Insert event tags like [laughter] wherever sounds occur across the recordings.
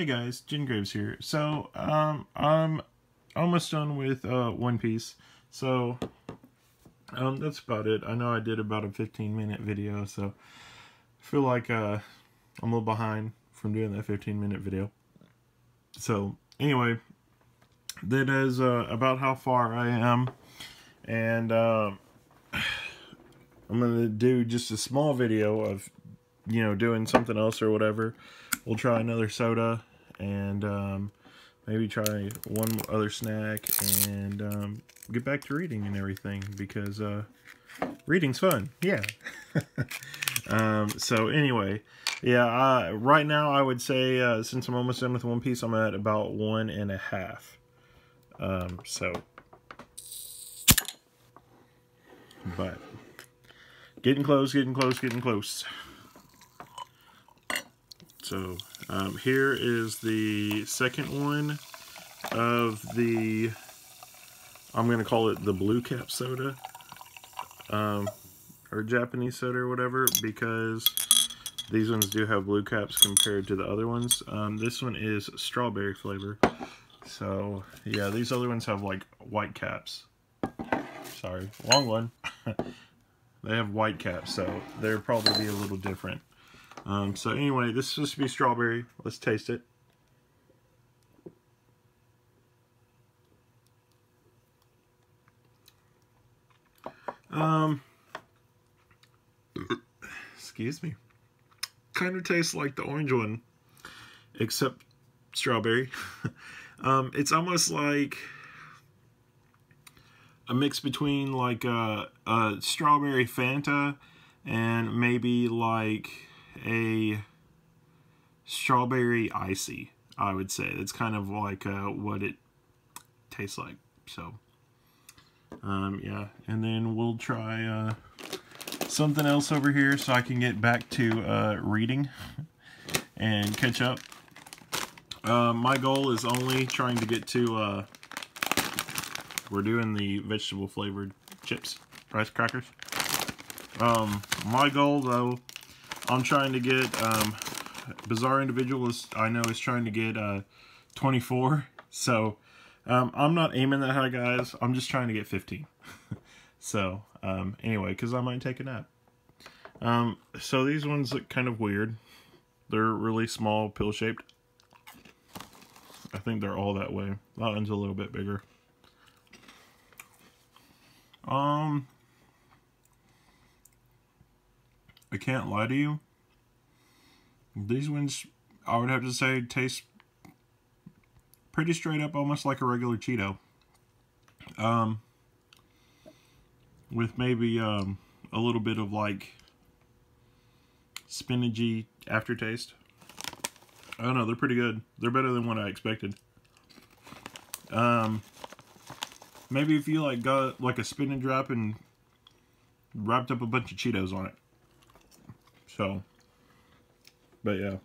Hey guys, Jen Graves here. So, um, I'm almost done with uh, One Piece. So, um, that's about it. I know I did about a 15 minute video, so I feel like uh, I'm a little behind from doing that 15 minute video. So, anyway, that is uh, about how far I am. And uh, I'm going to do just a small video of, you know, doing something else or whatever. We'll try another soda and um, maybe try one other snack and um, get back to reading and everything because uh, reading's fun. Yeah. [laughs] um, so anyway, yeah. Uh, right now, I would say uh, since I'm almost done with One Piece, I'm at about one and a half. Um, so, but getting close, getting close, getting close. So um, here is the second one of the, I'm going to call it the blue cap soda, um, or Japanese soda or whatever, because these ones do have blue caps compared to the other ones. Um, this one is strawberry flavor. So, yeah, these other ones have like white caps. Sorry, long one. [laughs] they have white caps, so they're probably be a little different. Um, so anyway, this is supposed to be strawberry. Let's taste it. Um, excuse me. Kind of tastes like the orange one, except strawberry. [laughs] um, it's almost like a mix between like a, a strawberry Fanta and maybe like a strawberry icy, I would say. That's kind of like uh, what it tastes like. So, um, yeah. And then we'll try uh, something else over here so I can get back to uh, reading and catch up. Uh, my goal is only trying to get to, uh, we're doing the vegetable flavored chips, rice crackers. Um, my goal though I'm trying to get, um, Bizarre Individual is, I know is trying to get, uh, 24. So, um, I'm not aiming that high, guys. I'm just trying to get 15. [laughs] so, um, anyway, because I might take a nap. Um, so these ones look kind of weird. They're really small, pill-shaped. I think they're all that way. That one's a little bit bigger. Um, I can't lie to you. These ones, I would have to say, taste pretty straight up, almost like a regular Cheeto. Um, with maybe um, a little bit of like spinachy aftertaste. I don't know, they're pretty good. They're better than what I expected. Um, maybe if you like got like a spinach wrap and wrapped up a bunch of Cheetos on it. So, but yeah.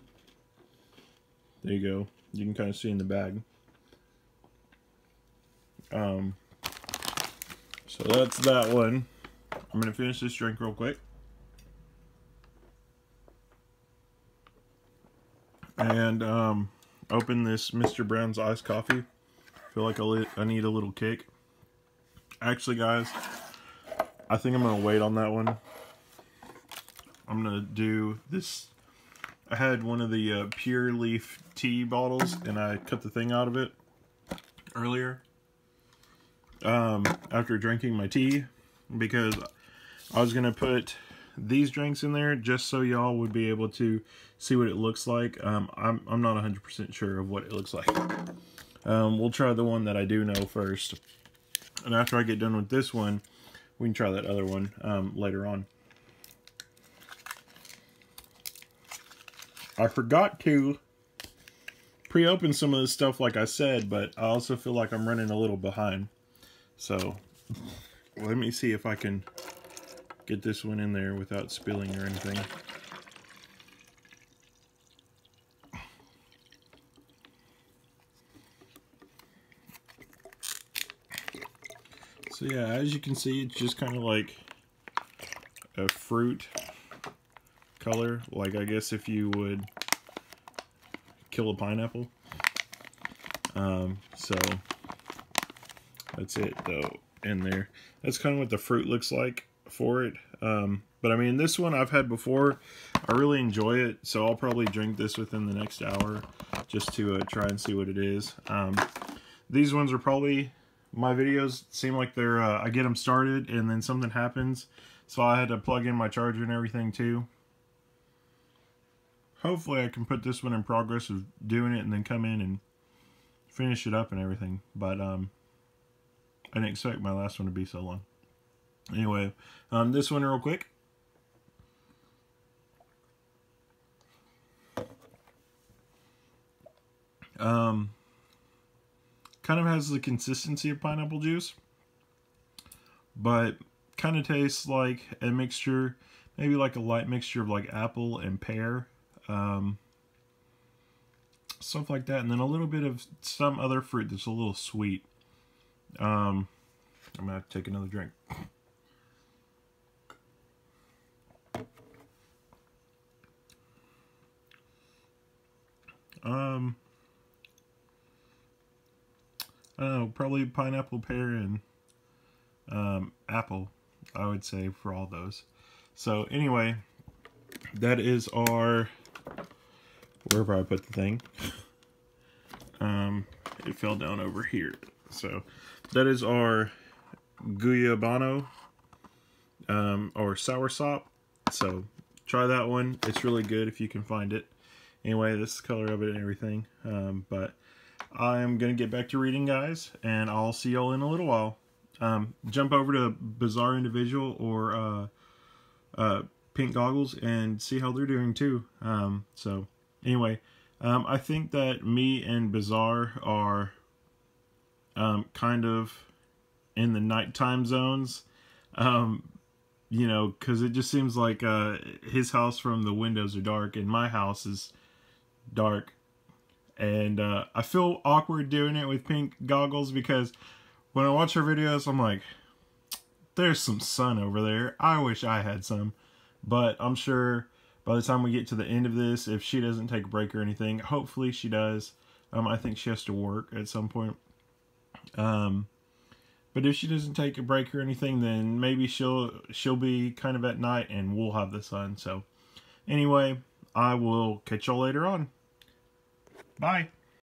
There you go. You can kind of see in the bag. Um, so that's that one. I'm going to finish this drink real quick. And um, open this Mr. Brown's iced coffee. feel like I need a little kick. Actually, guys, I think I'm going to wait on that one I'm going to do this. I had one of the uh, Pure Leaf tea bottles, and I cut the thing out of it earlier um, after drinking my tea because I was going to put these drinks in there just so y'all would be able to see what it looks like. Um, I'm, I'm not 100% sure of what it looks like. Um, we'll try the one that I do know first. And after I get done with this one, we can try that other one um, later on. I forgot to pre-open some of this stuff like I said, but I also feel like I'm running a little behind. So let me see if I can get this one in there without spilling or anything. So yeah, as you can see, it's just kind of like a fruit color. Like I guess if you would kill a pineapple. Um, so that's it though in there. That's kind of what the fruit looks like for it. Um, but I mean, this one I've had before. I really enjoy it, so I'll probably drink this within the next hour just to uh, try and see what it is. Um, these ones are probably, my videos seem like they're, uh, I get them started and then something happens. So I had to plug in my charger and everything too. Hopefully I can put this one in progress of doing it and then come in and finish it up and everything. But um, I didn't expect my last one to be so long. Anyway, um, this one real quick. Um, kind of has the consistency of pineapple juice, but kind of tastes like a mixture, maybe like a light mixture of like apple and pear, um, stuff like that, and then a little bit of some other fruit that's a little sweet. Um, I'm have to take another drink. Um, I don't know, probably pineapple, pear, and um, apple, I would say, for all those. So anyway, that is our, wherever I put the thing, um, it fell down over here. So that is our Guyabano, um, or soursop. So try that one. It's really good if you can find it. Anyway, this is the color of it and everything. Um, but I'm going to get back to reading, guys, and I'll see y'all in a little while. Um, jump over to Bizarre Individual or uh, uh, Pink Goggles and see how they're doing too. Um, so, anyway, um, I think that me and Bizarre are um, kind of in the nighttime zones. Um, you know, because it just seems like uh, his house from the windows are dark and my house is dark and uh, I feel awkward doing it with pink goggles because when I watch her videos, I'm like, there's some sun over there. I wish I had some, but I'm sure by the time we get to the end of this, if she doesn't take a break or anything, hopefully she does. Um, I think she has to work at some point. Um, but if she doesn't take a break or anything, then maybe she'll she'll be kind of at night and we'll have the sun. So anyway, I will catch y'all later on. Bye.